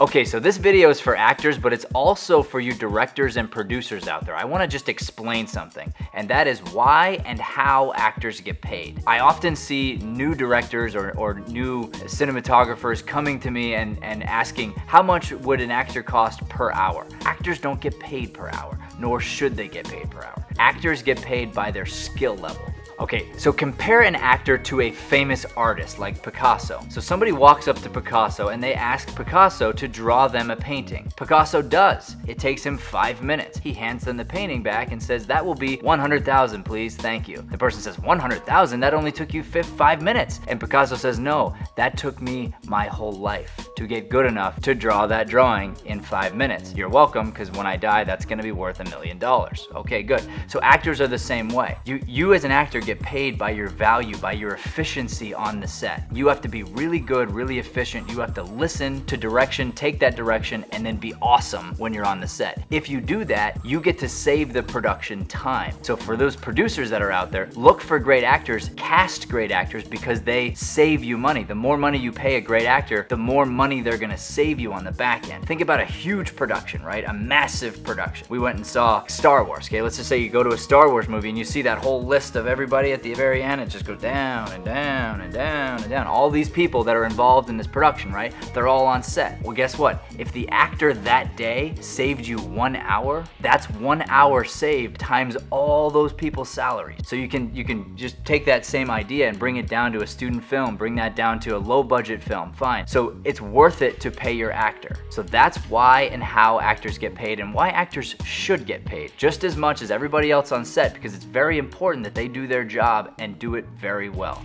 Okay, so this video is for actors, but it's also for you directors and producers out there. I wanna just explain something, and that is why and how actors get paid. I often see new directors or, or new cinematographers coming to me and, and asking, how much would an actor cost per hour? Actors don't get paid per hour, nor should they get paid per hour. Actors get paid by their skill level. Okay, so compare an actor to a famous artist like Picasso. So somebody walks up to Picasso and they ask Picasso to draw them a painting. Picasso does. It takes him five minutes. He hands them the painting back and says, that will be 100,000 please, thank you. The person says, 100,000? That only took you five minutes. And Picasso says, no, that took me my whole life to get good enough to draw that drawing in five minutes. You're welcome, because when I die, that's gonna be worth a million dollars. Okay, good. So actors are the same way. You, you as an actor get paid by your value, by your efficiency on the set. You have to be really good, really efficient. You have to listen to direction, take that direction, and then be awesome when you're on the set. If you do that, you get to save the production time. So for those producers that are out there, look for great actors, cast great actors because they save you money. The more money you pay a great actor, the more money they're gonna save you on the back end. Think about a huge production, right? A massive production. We went and saw Star Wars, okay? Let's just say you go to a Star Wars movie and you see that whole list of everybody everybody at the very end, it just goes down and down and down and down. All these people that are involved in this production, right? They're all on set. Well, guess what? If the actor that day saved you one hour, that's one hour saved times all those people's salaries. So you can you can just take that same idea and bring it down to a student film, bring that down to a low budget film, fine. So it's worth it to pay your actor. So that's why and how actors get paid and why actors should get paid just as much as everybody else on set because it's very important that they do their job and do it very well.